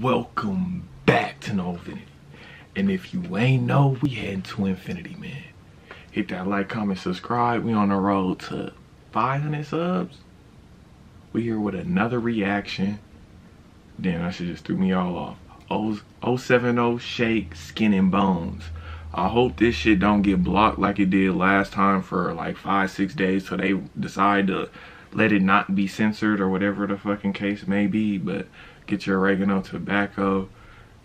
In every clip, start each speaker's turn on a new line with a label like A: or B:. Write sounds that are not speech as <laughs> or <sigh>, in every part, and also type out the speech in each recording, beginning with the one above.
A: welcome back to Novinity. And if you ain't know, we heading to infinity, man. Hit that like, comment, subscribe. We on the road to 500 subs. We here with another reaction. Damn, that shit just threw me all off. 070 Shake Skin and Bones. I hope this shit don't get blocked like it did last time for like five, six days so they decide to let it not be censored or whatever the fucking case may be. But get your oregano tobacco,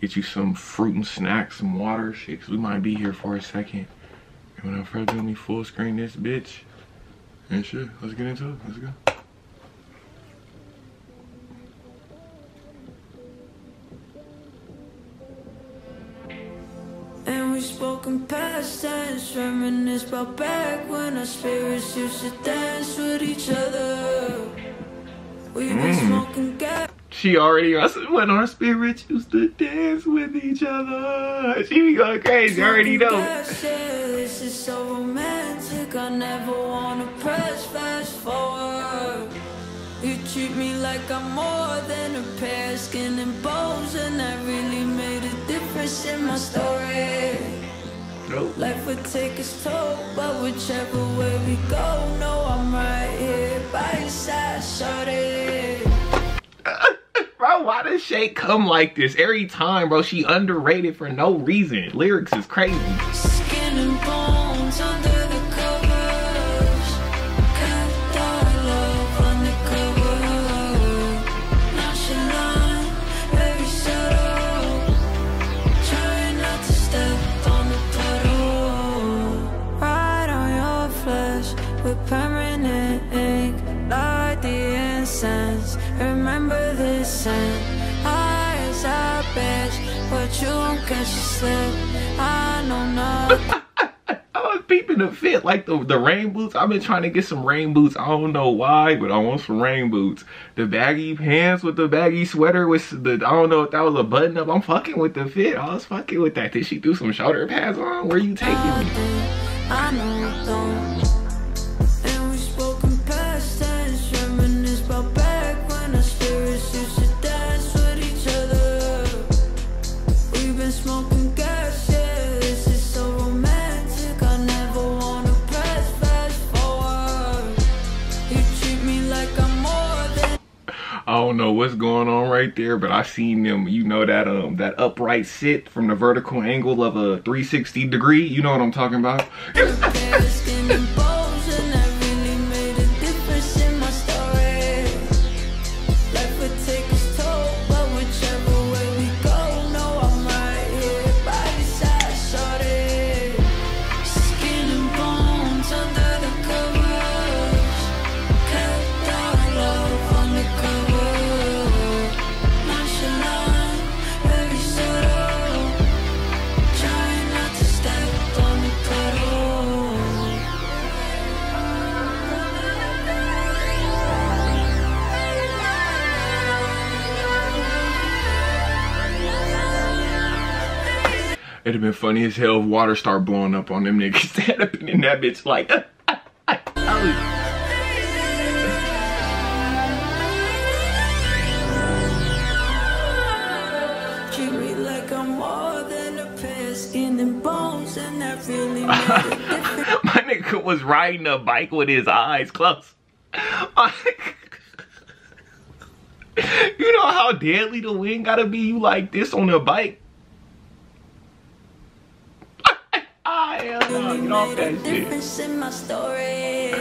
A: get you some fruit and snacks, some water, shit, we might be here for a second. And without further ado, let me full screen this bitch. And shit, let's get into it, let's go.
B: Past tense, reminisce about back when our spirits used to dance with each other. We've been
A: Mm.
B: smoking gas.
A: She already when our spirits used to dance with each other. She be going crazy, I already know.
B: This is so romantic. I never wanna press fast forward. You treat me like I'm more than a pair of skin and bones, and that really made a difference in my story.
A: Nope.
B: Life would take its toll, but whichever way we go, no, I'm right here by your side, shorty. <laughs>
A: Bro, why does Shake come like this every time, bro? She underrated for no reason. Lyrics is crazy.
B: But you won't catch a slip. I know nothing. <laughs>
A: I was peeping the fit, like the, the rain boots. I've been trying to get some rain boots. I don't know why, but I want some rain boots. The baggy pants with the baggy sweater with the, I don't know if that was a button up. I'm fucking with the fit. I was fucking with that. Did she do some shoulder pads on? Where you taking me?
B: I don't
A: know what's going on right there, but I seen them, you know, that um that upright sit from the vertical angle of a 360 degree. You know what I'm talking about? It'd have been funny as hell if water start blowing up on them niggas. <laughs> They had been in that bitch like. <laughs>
B: Treat me like I'm more than a pair of skin and bones, and that really made a difference. <laughs>
A: My nigga was riding a bike with his eyes closed. you know how deadly the wind gotta be? You like this on a bike? Hell no,
B: Really
A: get off
B: made a difference in my story.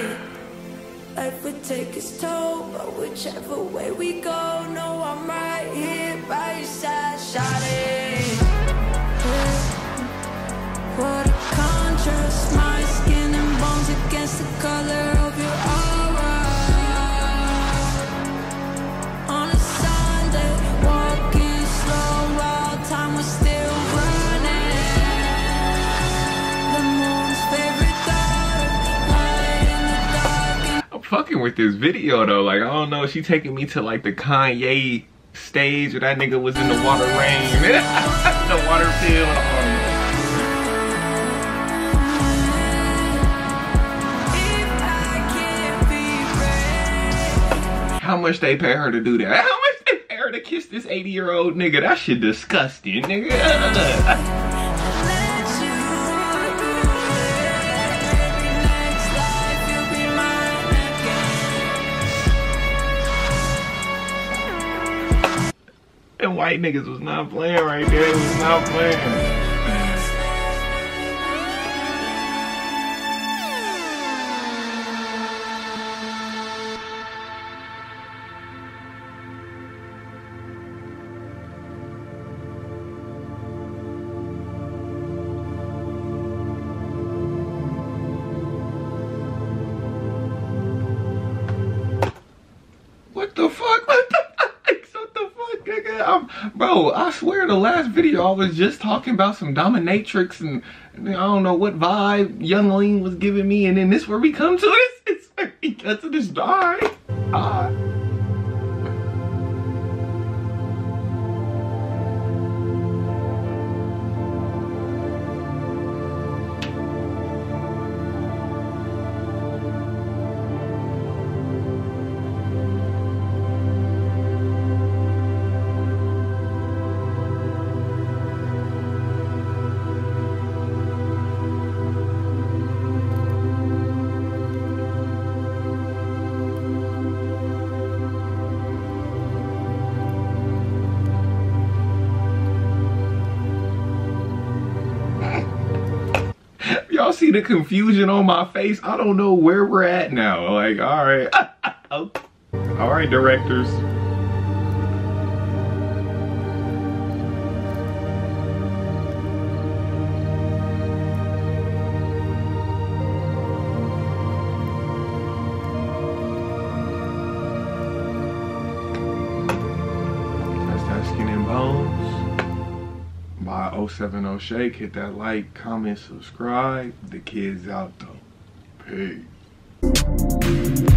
B: Life would take its toll, but whichever way we go, no, I'm right here by your side, shawty. What
A: With this video though. Like, I don't know, she taking me to like the Kanye stage where that nigga was in the water rain. <laughs> the water field. How much they pay her to do that? How much they pay her to kiss this 80 year old nigga. That shit disgusting, nigga. <laughs> white niggas was not playing right there. It was not playing. Bro, I swear the last video I was just talking about some dominatrix and, I don't know what vibe Yung Lean was giving me, and then this where we come to this. <laughs> It's where we got to this die. Ah. Y'all see the confusion on my face? I don't know where we're at now. Like, all right. <laughs> Okay. Oh. All right, directors. That's bones by 070 Shake. Hit that like, comment, subscribe. The kids out though. Peace.